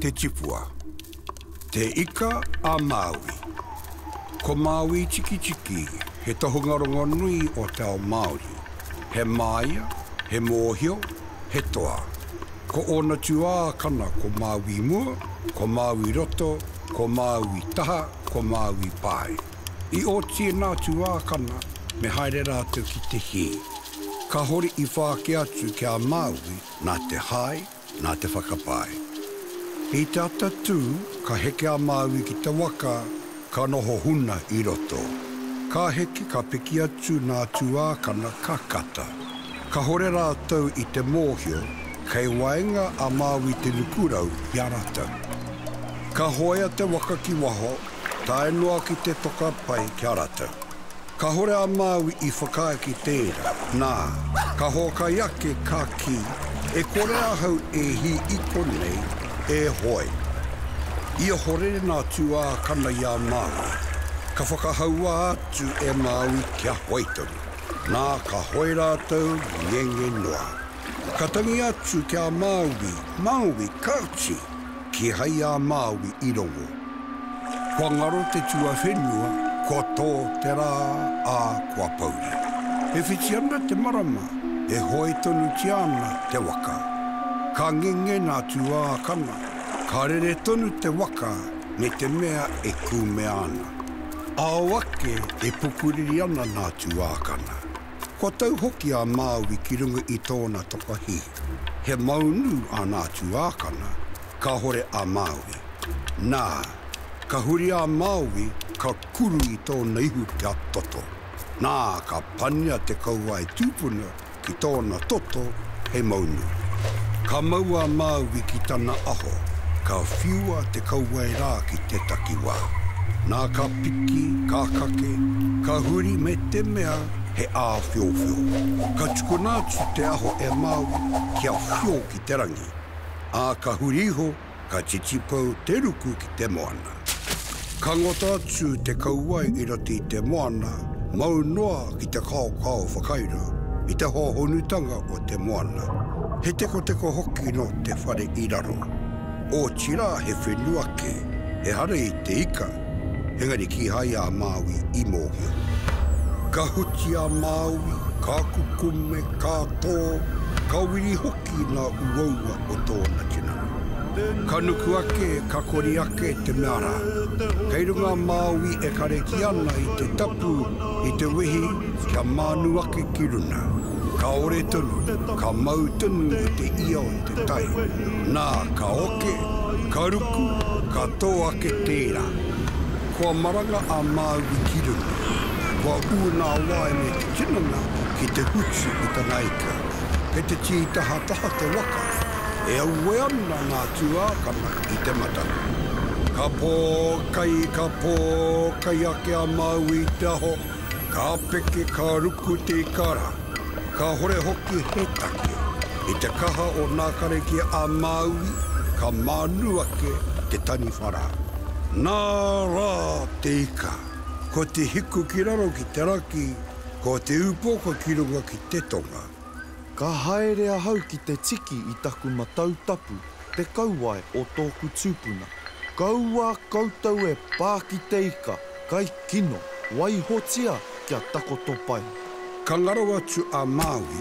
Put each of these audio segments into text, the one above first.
Te Tipua, Te Ika a Māui. Ko Māui Tikitiki he tohunga rongonui o te ao Māori. He māia, he mōhio, he toa. Ko ōna tuākana ko Māui mua, ko Māui roto, ko Māui taha, ko Māui pae. I oti ēnā tuākana me haere rātou ki te hī. Kāhore i whāki atu ki a Māui nā te hae, nā te whakapae. I te ata tū, ka heke a Māui ki te waka, ka noho huna i roto. Ka heke, ka piki atu nā tuākana, ka kata. Kahore rātou i te mōhio, kei waenga a Māui te nukurau i a rātou. Ka hoea te waka ki waho, tae noa ki te toka pai ki a rātou. Kāhore a Māui i whakaae ki tērā, nā, ka hōkai ake, ka kī, E kore ahau e hī i konei, e hoe. Ia hore nā tuākana i a Māui. Ka whakahaua atu e Māui kia hoe tonu. Nā, ka hoe rātou, ngenge noa. Ka tangi atu ki a Māui, Māui, kāti! kihai a Māui i rongo. Kua ngaro te tuawhenua, kua tō te rā, ā, kua pouri. E whiti ana te marama, e hoe tonutia ana te waka. Ka ngenge nā tuākana, ka rere tonu te waka me te mea e kūmea ana. Ao ake e pukuriri ana nā tuākana. Kua tau hoki a Māui ki runga i tōna toka hī. He maunu a nā tuākana, kāhore a Māui. Nā, ka huri a Māui, ka kuru i tōna ihu kia toto. Nā, ka pania te kauae tūpuna ki tōna toto hei maunu. Ka mau a Māui ki tana aho, ka whiua kaua e rā ki te takiwā. Nā ka piki, ka kake, ka huri me te mea he āwhiowhio. Ka tukuna atu te aho e Māui kia whio ki te rangi, ā, ka huri iho, ka titipou te ruku ki te moana. Ka ngota atu te kauae i roto i te moana, mau noa ki te kaokao whakairo i te hōhonutanga o te moana. He tekoteko hoki nō te whare i raro. ōtira he whenua kē, he hare i te ika, engari kīhai a Māui i mōhio. Ka huti a Māui, ka kukume, ka tō, ka wiri hoki ngā uaua o tōna tinana. Ka nuku ake, ka kori ake te mea rā, kei runga a Māui e kareki ana i te tapu, i te wehi kia mānu ake ki runa. Kāore tonu, ka mau tonu te ia o te tai. Nā, ka oke, ka ruku, ka tō ake tērā. Kua maranga a Māui ki runga. Kua ū nā waewae te tinana ki te hutu i tana ika. Kei te tītahataha te waka. E auē ana ngā tuākana i te matanga. Ka pō kai, ka pō kai ake a Māui i te aho. Ka peke, ka ruku te ikara, kāhore hoki he take. I te kaha o nā karakia a Māui, ka mānu ake te taniwhara. Nā rā te ika, ko te hiku ki raro ki te raki, ko te upoko ki runga ki te tonga. Ka haere ahau ki te tiki i taku matau tapu, te kauae o tōku tūpuna. Kaua koutou e pā ki te ika, kai. Kino, waihotia kia takoto pai. Ka ngaro atu a Māui,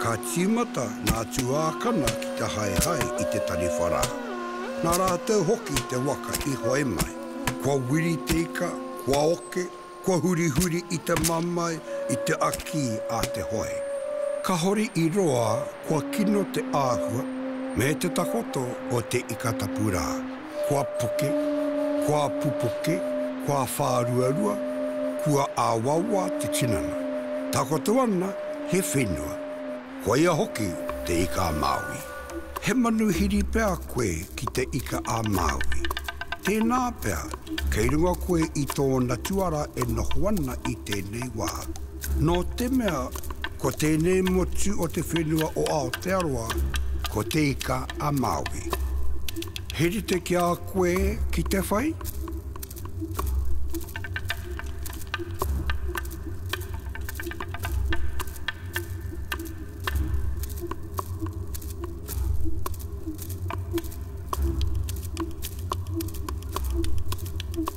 ka tīmata nā tuākana ki te haehae i te taniwha rā. Nā rātou hoki te waka i hoe mai. Kua wiri te ika, kua oke, kua hurihuri i te mamae, i te akī a te hoe. Kahore i roa kua kino te āhua me te takoto o te ika tapu rā. kua puke, kua pupuke, kua whāruarua, kua āwāwā te tinana. Takoto ana he whenua, koia hoki te Ika-a-Māui. He manuhiri pea koe ki te Ika-a-Māui. Tēnā pea, kei runga koe i tōna tuara e noho ana i tēnei wā. Nō te mea ko tēnei motu o te whenua o Aotearoa ko Te Ika a Māui. He rite ki a koe ki te whai?